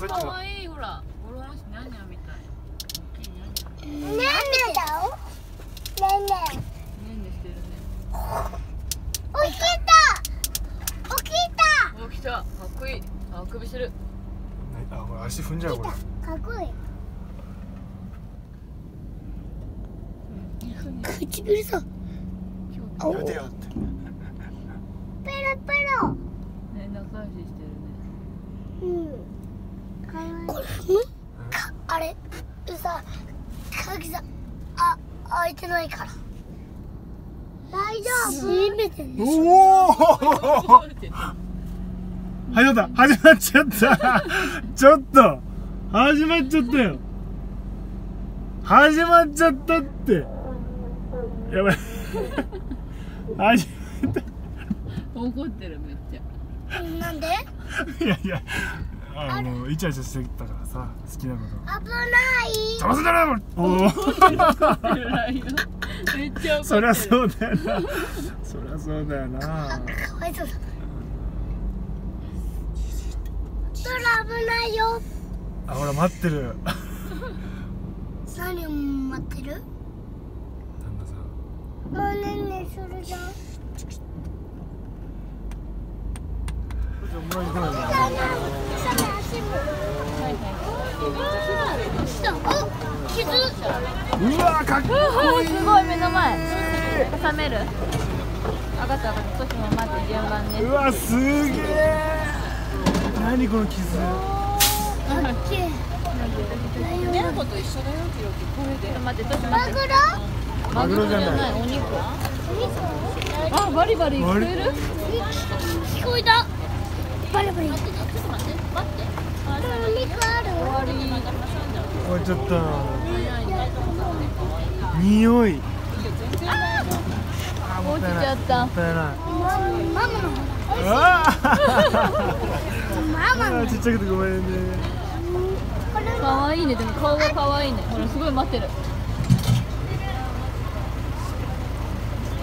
さっきのかわいいほらゴロンシニャンニャンみたい大きいニャンニャンねえだよねえねえねんねしてるね起きた起きたお来たかっこいいあくびしてるあこれ足踏んじゃうこれかっこいい唇さやめてよってペロペロね仲良ししてるねうんかわいいこれかあれさ鍵さあ開いてないから。大丈夫？閉めてねおお 始まった。始まっちゃった。ちょっと。始まっちゃったよ。始まっちゃったって。やばい。始まっ怒ってるめっちゃ。なんで？たいやいやあのイチャイチャしてたからさ好きなこと。危ない。邪魔すんじゃなおおそりゃそうだよ。なそりゃそうだよな。かわいそうだ。ドラ危ないよ。あほら待ってる。何を待ってる？旦那さ。んもうねんねするじゃんお前行かない下の足も下あ傷うわかっこいい。すごい目の前挟める上がった上がった少しも待って順番ねうわすげえ何この傷かっけえネコと一緒だよひろきこれで待って少しマ待ってグロマグロじゃないお肉おあバリバリ聞こえる聞こえたバリバリ待ってちょっと待って待って終わり終わっちゃった匂いあも落ちったいないちゃったもったいないママのママのあちっちゃくてごめんねいねでも顔が可愛いねほらすごい待ってる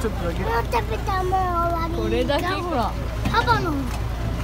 ちょっとだけこれだけほらパパの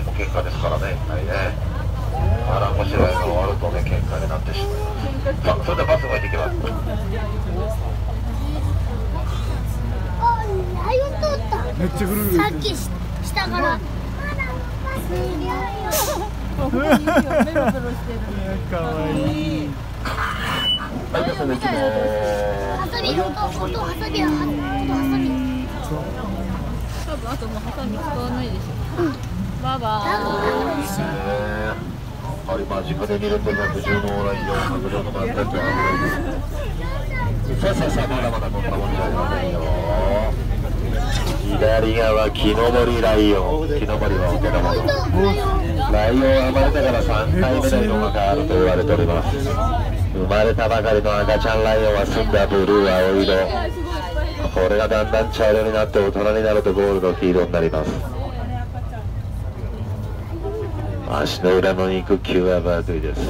ね、結果ですからね、はいね。あら、面白いの終わるとね、結果になってしまいます。さあ、それではバスが行ってきます。めっちゃぐるぐるさっきし下から。かわいい。はい、じゃあ、それで行きます。ハサミ。音音ハサミ。は音ハサミ。多分あともうハサミ使わないでしょバイバあれ、間近で見ると百獣のライオン、マグロの満点とさあさあさあ、まだまだこんなもんじゃありませんよ。左側、木登りライオン。木登りはお手玉の。ライオンは生まれてから3回目の色が変わると言われております。生まれた。ばかりの赤ちゃんライオンは澄んだブルー青色。これがだんだん茶色になって大人になるとゴールド黄色になります。足の裏の肉球はバークイです。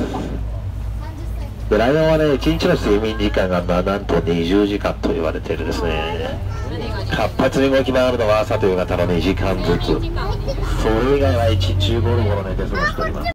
でライオンはね、1日の睡眠時間がまあなんと20時間と言われているですね。活発に動き回るのは朝と夕方の2時間ずつ。それ以外は1日中ゴロゴロ寝て過ごしております。